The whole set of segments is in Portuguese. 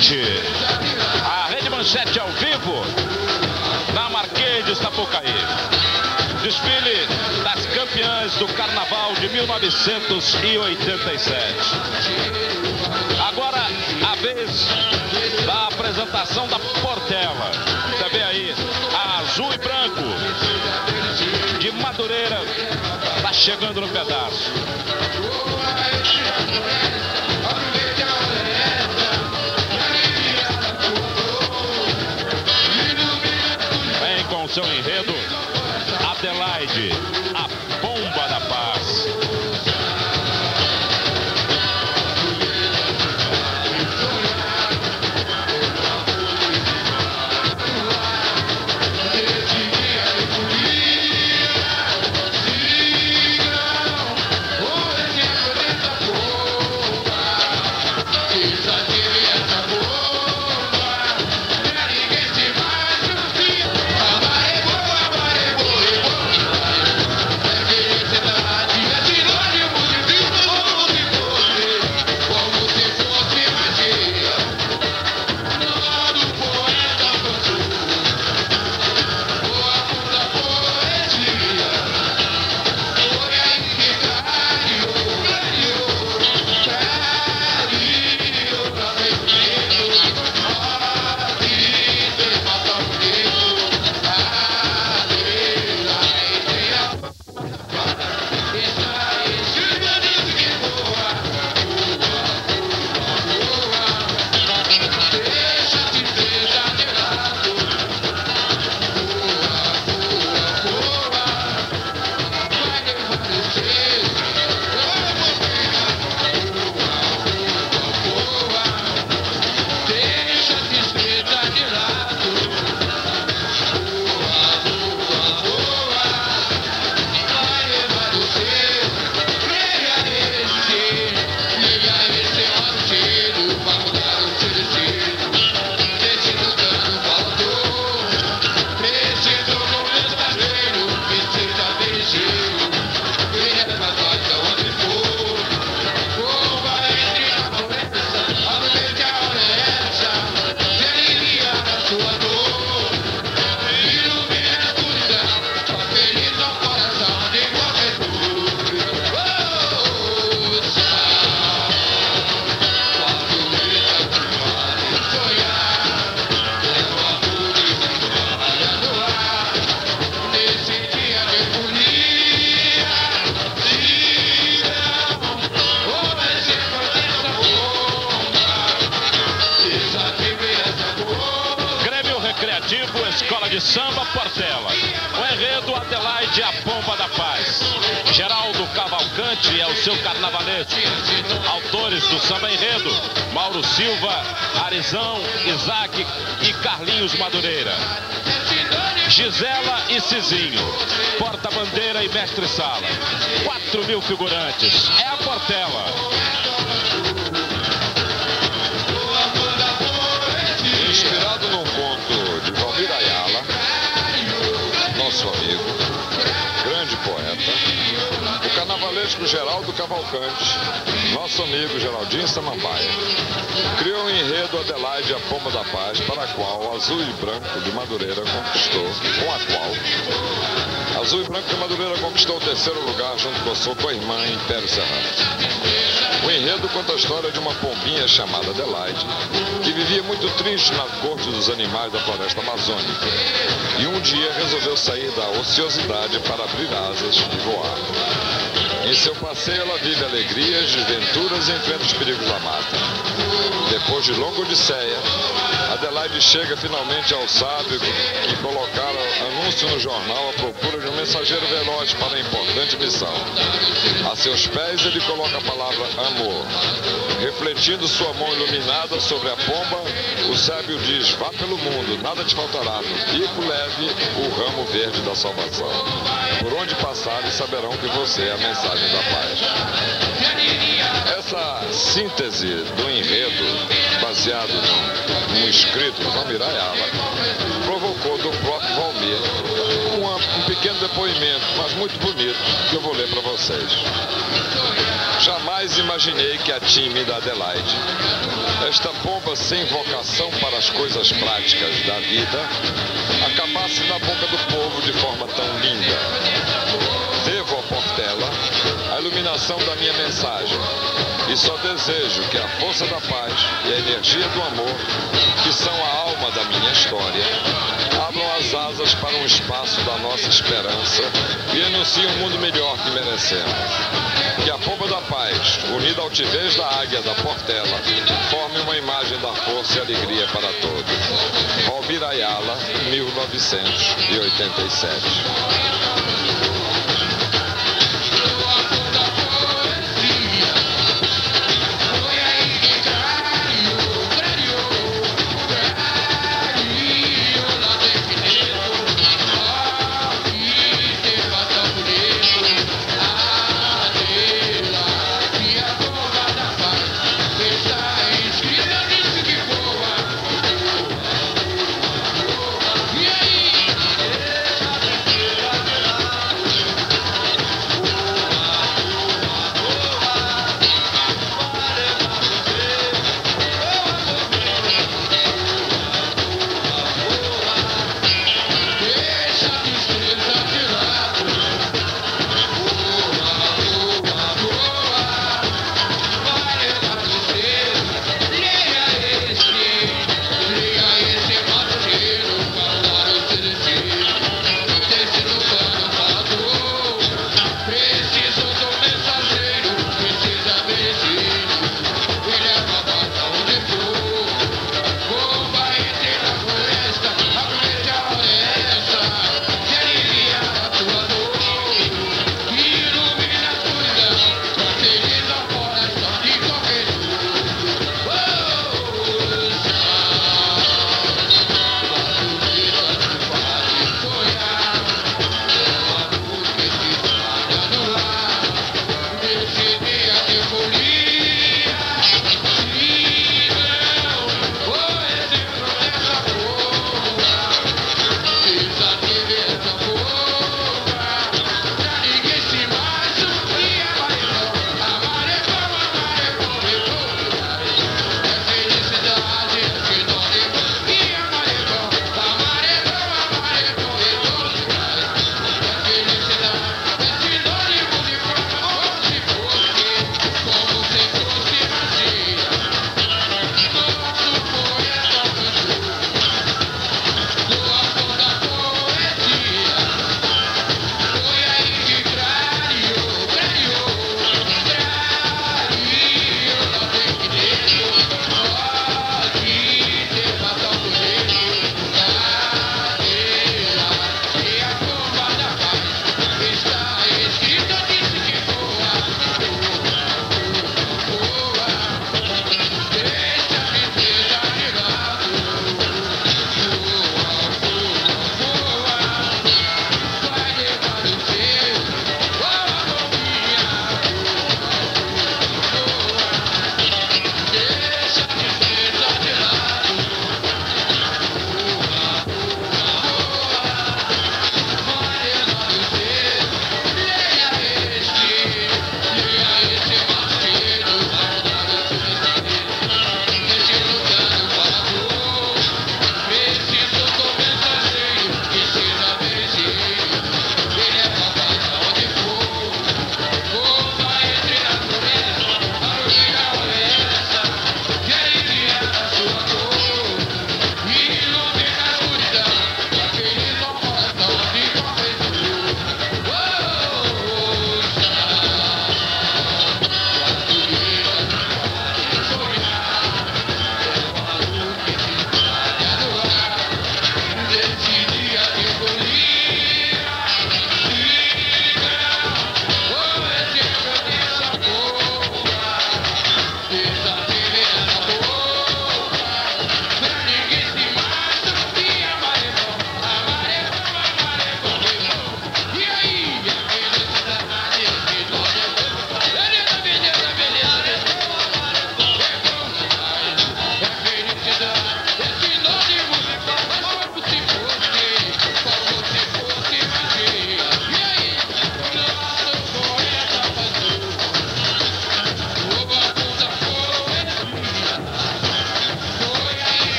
Manchete. A Rede Manchete ao vivo na Marquês de Sapucaí. Desfile das campeãs do Carnaval de 1987. Agora a vez da apresentação da Portela. Você vê aí azul e branco de Madureira está chegando no pedaço. Seu enredo Samba, Portela. O enredo Adelaide, a pomba da paz. Geraldo Cavalcante é o seu carnavalete. Autores do samba enredo, Mauro Silva, Arizão, Isaac e Carlinhos Madureira. Gisela e Cizinho, porta-bandeira e mestre-sala. 4 mil figurantes. É a Portela. O carnavalesco Geraldo Cavalcante, nosso amigo Geraldinho Samambaia, criou o enredo Adelaide, a Pomba da Paz, para a qual o Azul e Branco de Madureira conquistou, com a qual Azul e Branco de Madureira conquistou o terceiro lugar junto com a sua co-irmã Império Serrano. O enredo conta a história de uma pombinha chamada Adelaide, que vivia muito triste na corte dos animais da floresta amazônica. E um dia resolveu sair da ociosidade para abrir asas e voar. Em seu passeio ela vive alegrias, desventuras e enfrenta os perigos da mata. Depois de longa odisseia, Adelaide chega finalmente ao sábio que colocara anúncio no jornal à procura de um mensageiro veloz para a importante missão. A seus pés ele coloca a palavra amor. Refletindo sua mão iluminada sobre a pomba, o sábio diz: Vá pelo mundo, nada te faltará. No pico leve o ramo verde da salvação. Por onde passares saberão que você é a mensagem da paz. Essa síntese do enredo, baseado num, escrito do Valmir Ayala, provocou do próprio Valmir um pequeno depoimento, mas muito bonito, que eu vou ler para vocês. Jamais imaginei que a tímida Adelaide esta pomba sem vocação para as coisas práticas da vida acabasse na boca do povo de forma tão linda. Devo a Portela a iluminação da minha mensagem e só desejo que a força da paz e a energia do amor, que são a alma da minha história, abram as asas para um espaço da nossa esperança e anunciem um mundo melhor que merecemos. Que a pomba da unida à altivez da águia da Portela, forme uma imagem da força e alegria para todos. Valmir Ayala, 1987.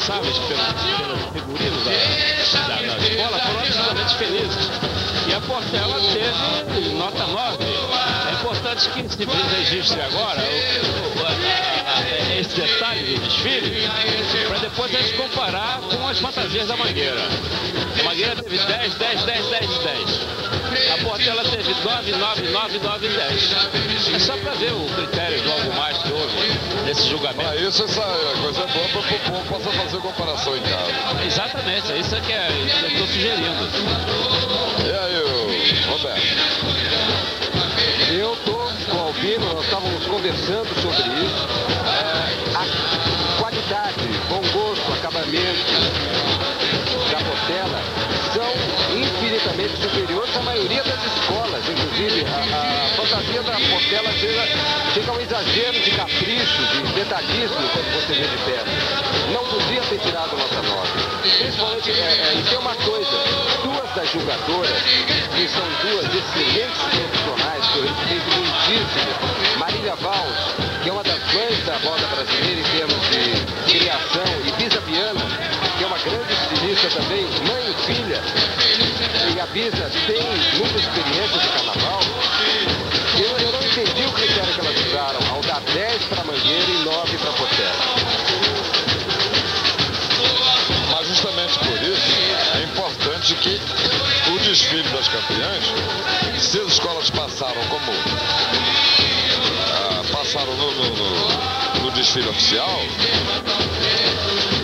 responsáveis pelos, pelos figurinos da, da, da escola foram absolutamente felizes. E a Portela teve nota 9. É importante que se registre agora o, o, a, a, esse detalhe do desfile, para depois a gente comparar com as fantasias da Mangueira. A Mangueira teve 10, 10, 10, 10, 10. A Portela teve 9, 9, 9, 9, 10. É só para ver o critério nesse julgamento. Ah, isso essa coisa é boa para que o povo possa fazer comparação em casa. Exatamente, é isso que, é, eu estou sugerindo. E aí, Roberto? Eu estou com o Albino, nós estávamos conversando sobre isso. É, a qualidade, bom gosto, acabamento da Portela são infinitamente superiores à maioria das escolas. Inclusive, a, a fantasia da Portela chega, chega um exagero de capricho, de detalhismo quando você vê de perto. Não podia ter tirado nota 9. Principalmente, é, é, e tem uma coisa, duas das jogadoras, que são duas excelentes profissionais, que eu respeito muitíssimo, Marília Valls, que é uma das mães da moda brasileira em termos de criação, e Bisa Viana, que é uma grande estilista também, mãe e filha, e a Bisa tem muita experiência oficial,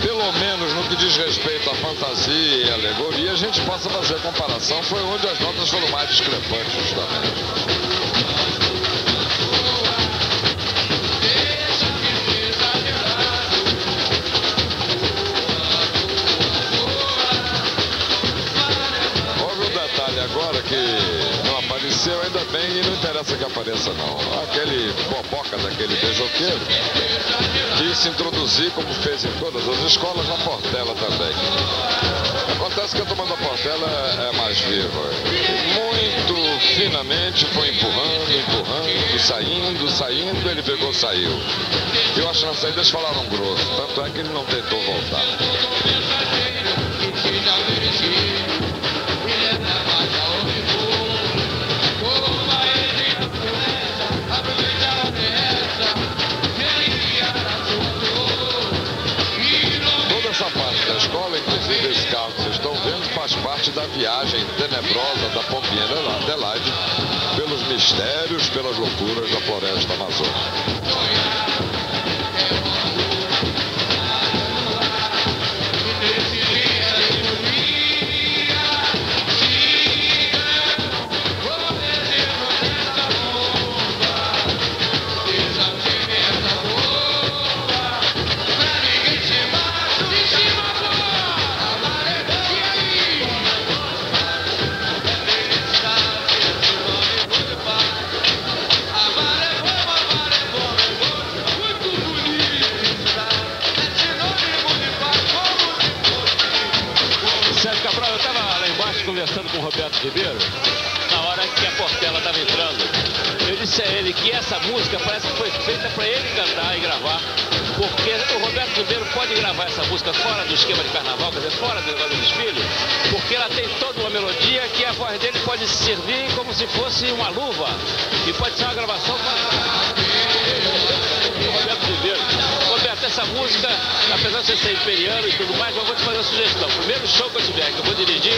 pelo menos no que diz respeito à fantasia e alegoria, a gente possa fazer comparação. Foi onde as notas foram mais discrepantes, justamente. Que apareça não. Aquele boboca daquele beijoqueiro quis se introduzir, como fez em todas as escolas, na Portela também. Acontece que a turma da Portela é mais viva. Muito finamente foi empurrando, empurrando, saindo, saindo, ele pegou, saiu. Eu acho que na saída eles falaram grosso, tanto é que ele não tentou voltar. Parte da viagem tenebrosa da Pompinha Adelaide pelos mistérios, pelas loucuras da floresta amazônica. Essa música fora do esquema de carnaval, quer dizer, fora do negócio do desfile, porque ela tem toda uma melodia que a voz dele pode servir como se fosse uma luva, e pode ser uma gravação para Roberto Ribeiro. Roberto, essa música, apesar de você ser imperiano e tudo mais, eu vou te fazer uma sugestão. Primeiro show que eu tiver, que eu vou dirigir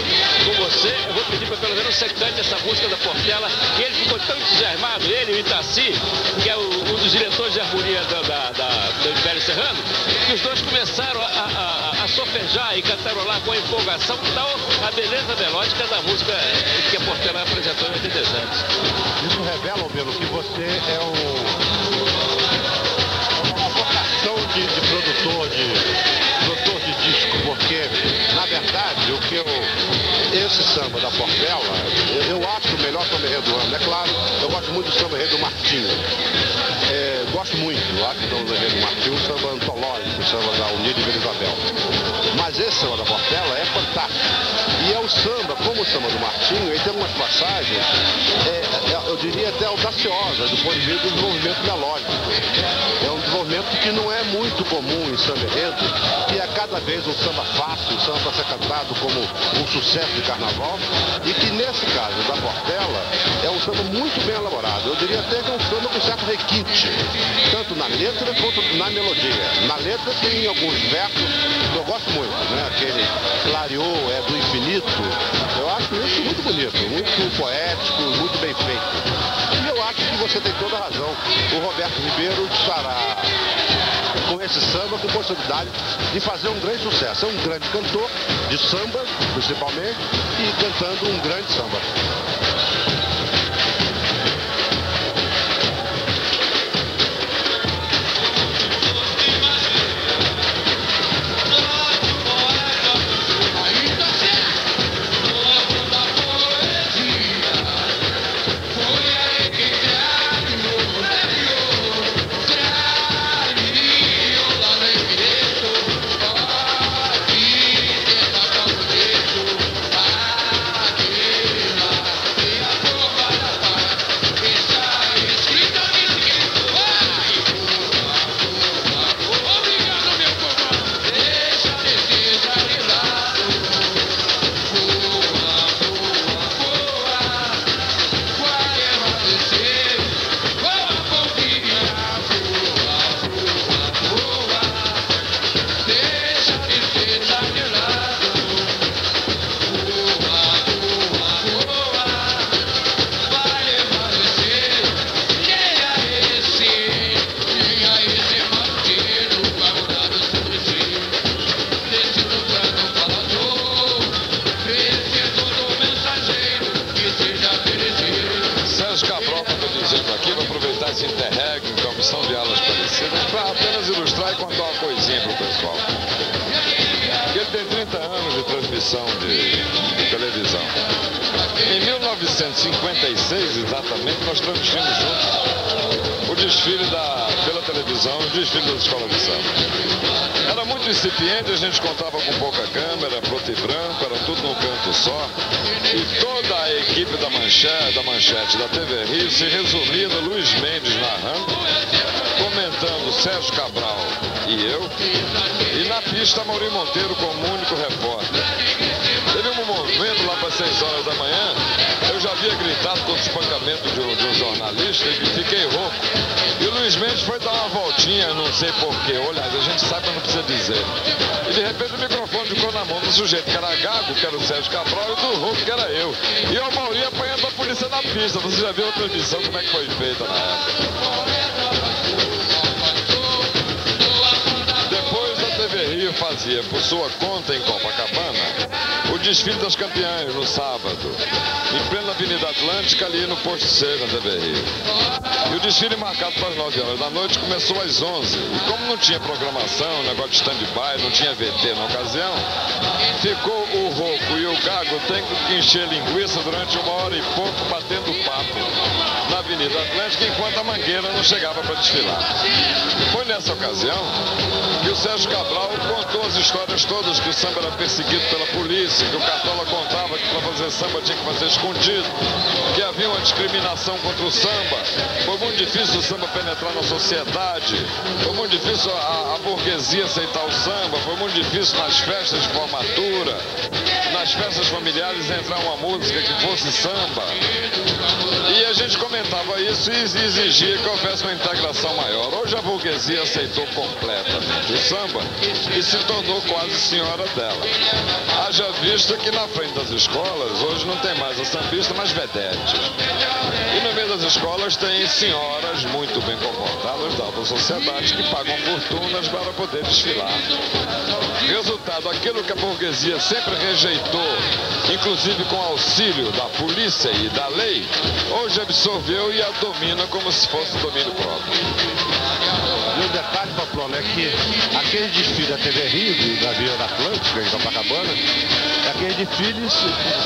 com você, eu vou pedir para pelo menos você cante essa música da Portela, que ele ficou tão entusiasmado, ele e o Itaci, que é o, dos diretores de harmonia da, da, da- do Império Serrano, que os dois começaram a, a, a, a sofejar e cantarolar com empolgação tal a beleza melódica da música que a Portela apresentou em 87. Isso revela, Albino, que você é um. uma vocação de, de produtor, de produtor de disco, porque, na verdade, o que eu. Esse samba da Portela, eu, eu acho o melhor samba enredo do ano. É claro, eu gosto muito do samba enredo do Martinho. Gosto muito, eu acho que o samba enredo do Martinho é um samba antológico, o samba da Unida e Isabel. Mas esse samba da Portela é fantástico. E é o samba, como o samba do Martinho, ele tem algumas passagens, é, é, eu diria até audaciosas, do ponto de vista do desenvolvimento melódico. É um desenvolvimento que não é muito comum em samba enredo, que é cada vez um samba fácil, um samba para ser cantado como um sucesso de carnaval, e que nesse caso da Portela é um samba muito bem elaborado. Eu diria até que é um samba com certo requinte, tanto na letra quanto na melodia. Na letra tem alguns versos que eu gosto muito, né? Aquele clareou é do infinito. Eu acho isso muito bonito, muito poético, muito bem feito. E eu acho que você tem toda a razão. O Roberto Ribeiro estará samba com possibilidade de fazer um grande sucesso. É um grande cantor de samba, principalmente, e cantando um grande samba. Sérgio Cabral e eu, e na pista Maurício Monteiro como único repórter. Teve um momento lá para 6 horas da manhã, eu já havia gritado contra o espancamento de um, de um jornalista e fiquei rouco. E o Luiz Mendes foi dar uma voltinha, não sei porquê. Olha, a gente sabe, mas não precisa dizer. E de repente o microfone ficou na mão do sujeito que era Gago, que era o Sérgio Cabral, e do Rouco, que era eu. E o Mauri apanhando a polícia na pista. Você já viu a transmissão, como é que foi feita na época. Fazia por sua conta em Copacabana o desfile das campeãs no sábado, em plena Avenida Atlântica, ali no posto C na TV Rio. E o desfile marcado para as 9 horas da noite começou às 11. E como não tinha programação, negócio de stand-by, não tinha VT na ocasião, ficou o Rouco e o Gago tendo que encher linguiça durante uma hora e pouco batendo Avenida Atlântica, enquanto a Mangueira não chegava para desfilar. Foi nessa ocasião que o Sérgio Cabral contou as histórias todas que o samba era perseguido pela polícia, que o Cartola contava que para fazer samba tinha que fazer escondido, que havia uma discriminação contra o samba. Foi muito difícil o samba penetrar na sociedade, foi muito difícil a, a burguesia aceitar o samba, foi muito difícil nas festas de formatura, nas festas familiares entrar uma música que fosse samba. E a gente comentava isso e exigia que houvesse uma integração maior. Hoje a burguesia aceitou completamente o samba e se tornou quase senhora dela. Haja vista que na frente das escolas, hoje não tem mais a sambista, mas vedetes. E no meio das escolas tem senhoras muito bem comportadas da alta sociedade que pagam fortunas para poder desfilar. Resultado, aquilo que a burguesia sempre rejeitou, inclusive com auxílio da polícia e da lei, hoje absorveu e a domina como se fosse domínio próprio. E um detalhe, Pamplona, é que aquele desfile da TV Rio, da Via da Atlântica, em Copacabana, aquele desfile,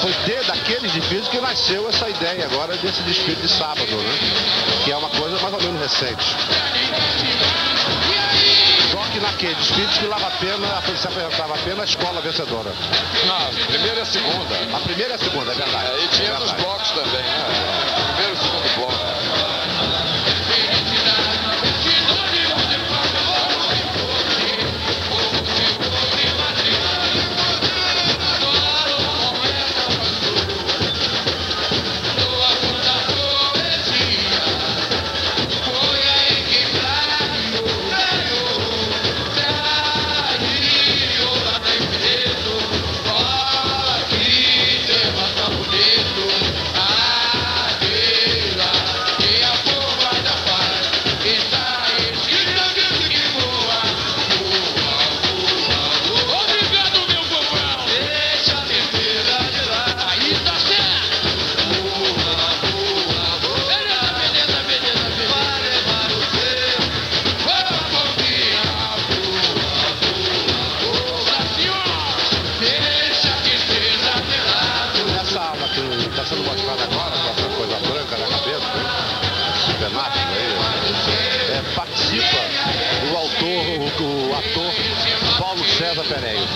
foi ter daqueles desfiles que nasceu essa ideia agora desse desfile de sábado, né? Que é uma coisa mais ou menos recente. Só que naquele desfile que lava a pena, se apresentava apenas a escola vencedora. Não, a primeira e a segunda. A primeira e a segunda, é verdade. É, e tinha é nos blocos também, né? Pereio.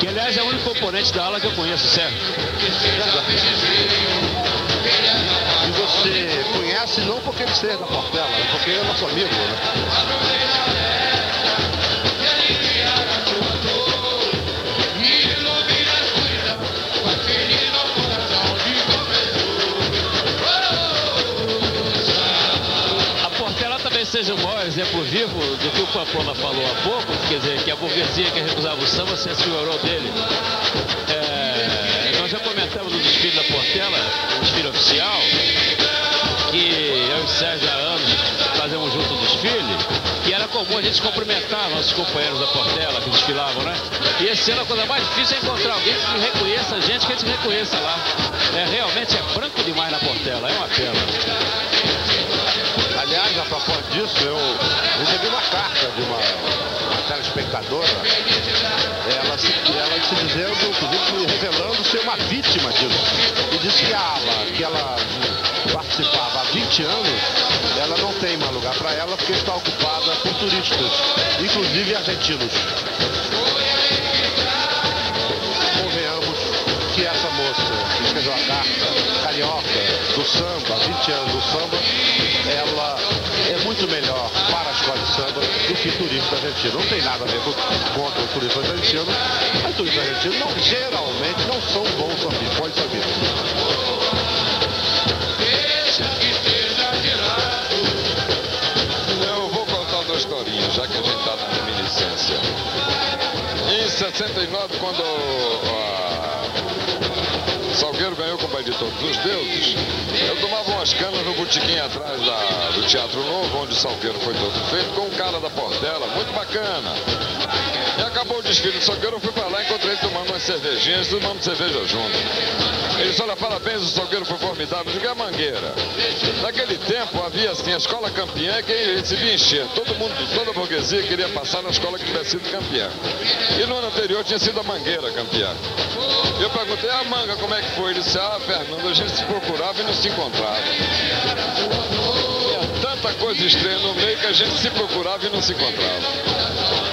Que aliás é o único componente da ala que eu conheço, certo? E você conhece não porque ele seja da Portela, mas porque é nosso amigo, né? Seja o maior exemplo vivo do que o Pamplona falou há pouco, quer dizer, que a burguesia que recusava o samba se asfigurou dele. É, nós já comentamos no desfile da Portela, o desfile oficial, que eu e Sérgio há anos fazemos junto o desfile, e era comum a gente cumprimentar nossos companheiros da Portela que desfilavam, né? E esse ano a coisa mais difícil é encontrar alguém que reconheça a gente, que a gente reconheça lá. É, realmente é branco demais na Portela, é uma pena. Propósito disso, eu recebi uma carta de uma, uma telespectadora, ela se, ela se dizendo, inclusive, revelando ser uma vítima disso. E disse que a ala que ela participava há 20 anos, ela não tem mais lugar para ela porque está ocupada por turistas, inclusive argentinos. Convenhamos que essa moça que escreveu a carta carioca do samba, há 20 anos do samba, que turista argentino. Não tem nada a ver contra o turista argentino, mas turistas argentinos não, geralmente não são bons sambistas, pode saber. Eu vou contar uma historinha, já que a gente está na reminiscência. Em 69, quando Salgueiro ganhou com o Pai de Todos os Deuses, eu tomava umas canas no botiquim atrás da- do Teatro Novo, onde o Salgueiro foi todo feito, com um cara da Portela, muito bacana. E acabou o desfile do Salgueiro, eu fui pra lá, encontrei ele tomando umas cervejinhas, tomando cerveja junto. Ele disse, olha, parabéns, o Salgueiro foi formidável. Digo, é mangueira. Naquele tempo havia assim, a escola campeã que recebia encher. Todo mundo, toda a burguesia queria passar na escola que tivesse sido campeã. E no ano anterior tinha sido a mangueira campeã. Eu perguntei, a manga, como é que foi? Ele disse, ah, Fernando, a gente se procurava e não se encontrava. Tinha tanta coisa estranha no meio que a gente se procurava e não se encontrava.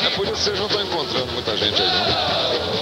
É por isso que vocês não estão encontrando muita gente aí,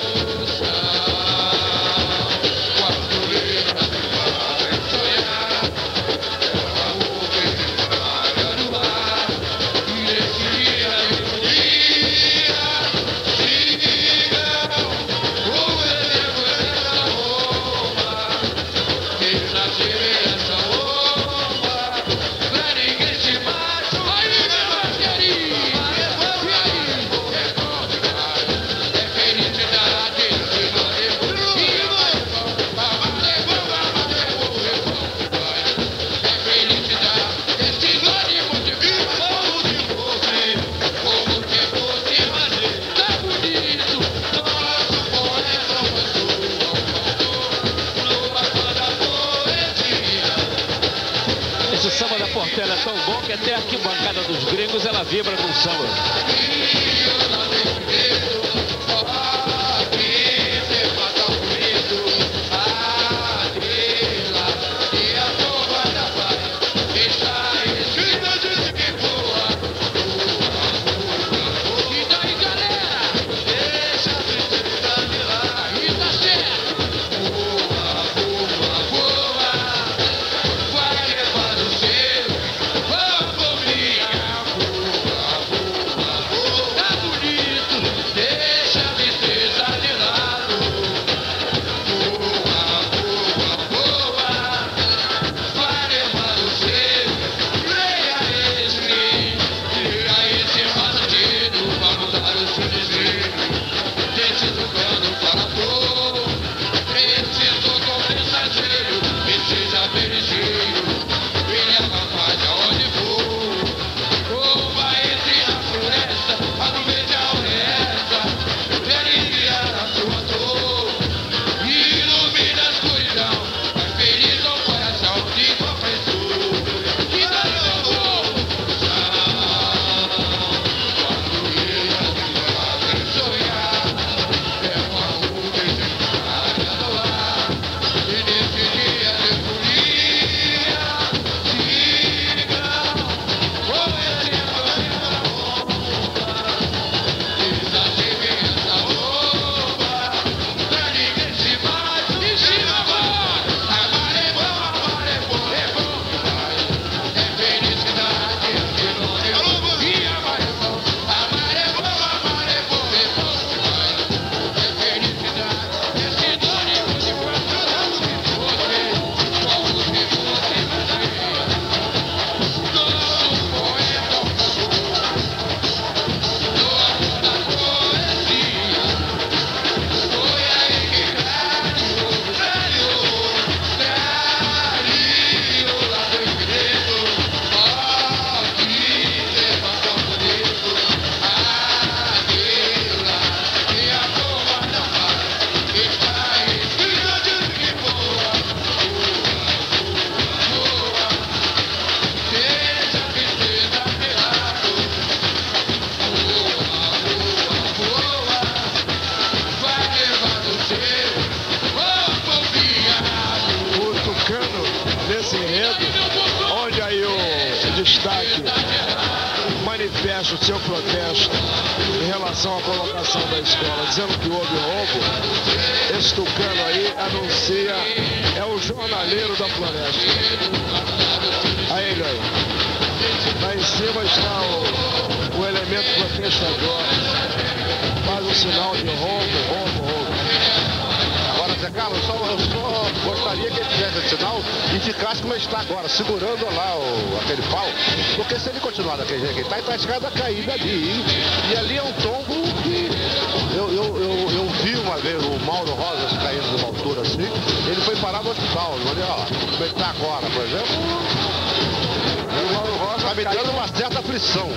Dando uma certa aflição.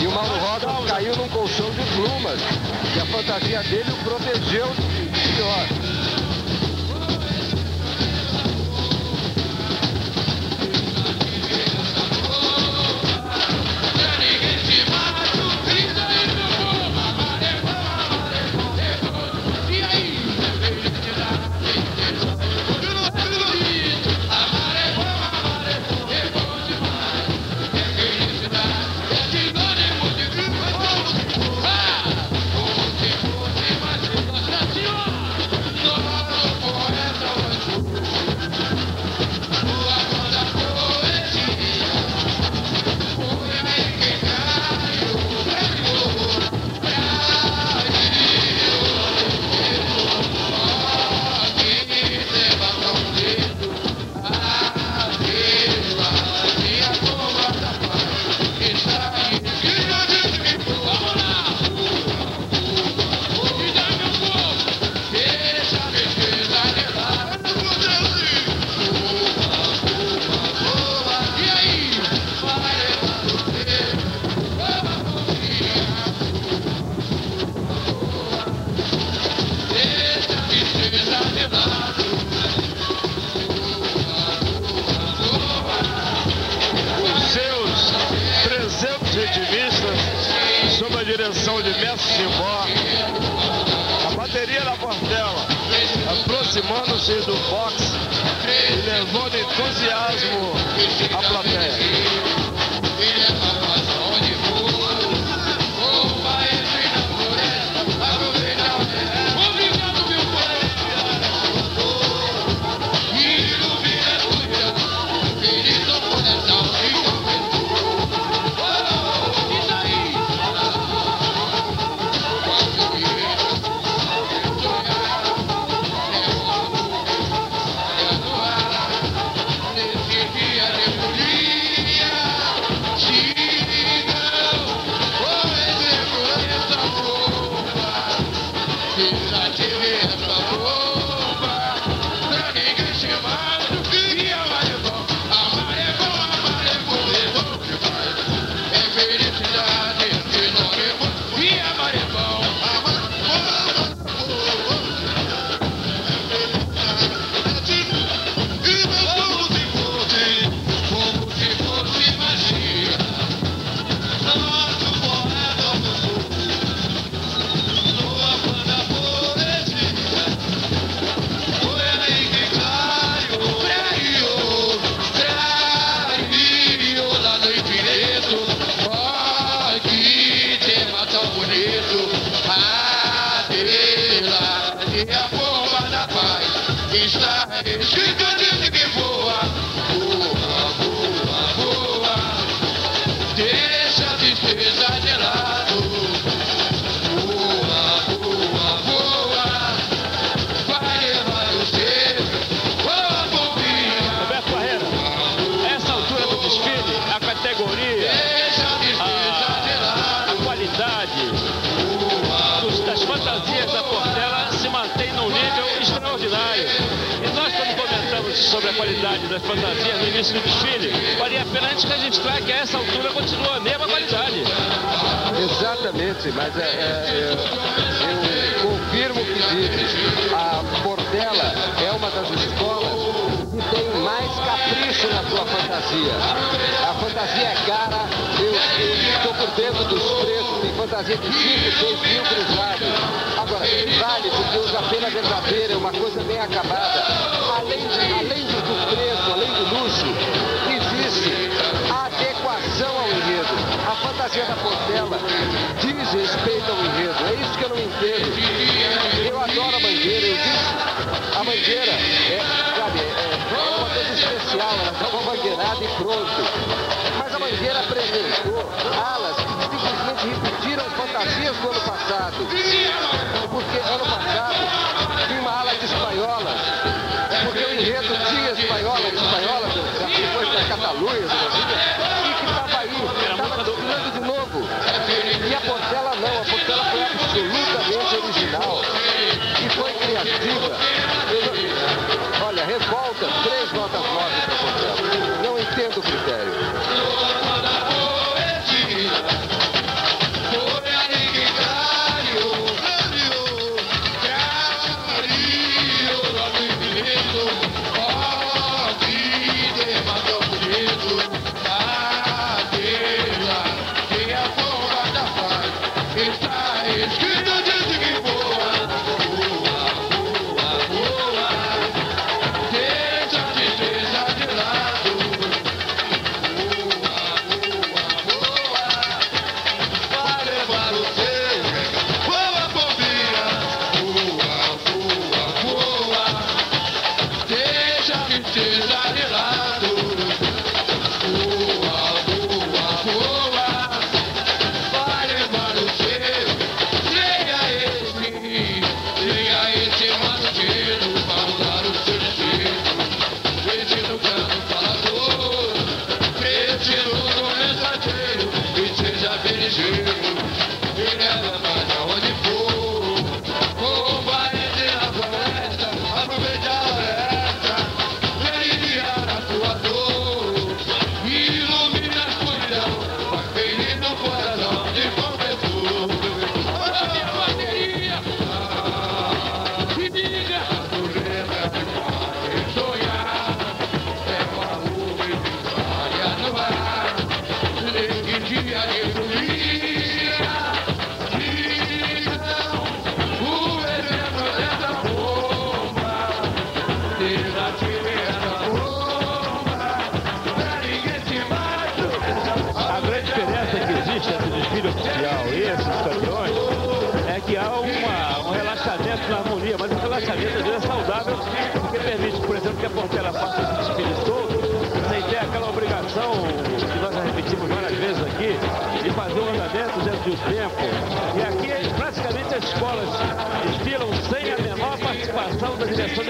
E o Mauro Rosa caiu num colchão de plumas. E a fantasia dele o protegeu de pior. Direção de Mestre Simbó, a bateria da Portela, aproximando-se do box e levando entusiasmo à plateia. Início do desfile, valia a pena a gente traga que a essa altura continua a mesma qualidade. Exatamente, mas é, é, eu, eu confirmo o que disse. A Portela é uma das escolas que tem mais capricho na sua fantasia. A fantasia é cara, eu estou por dentro dos preços, tem fantasia de 5, 6 mil cruzados. Agora, vale porque usa pena verdadeira, é uma coisa bem acabada. Além, de, além do fantasia da Portela diz respeito ao enredo. É isso que eu não entendo. Eu adoro a Mangueira, eu disse. A Mangueira é, sabe, é, é uma coisa especial, ela dá uma mangueirada e pronto. Mas a Mangueira apresentou alas que simplesmente repetiram fantasias do ano passado. Porque ano passado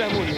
de harmonia.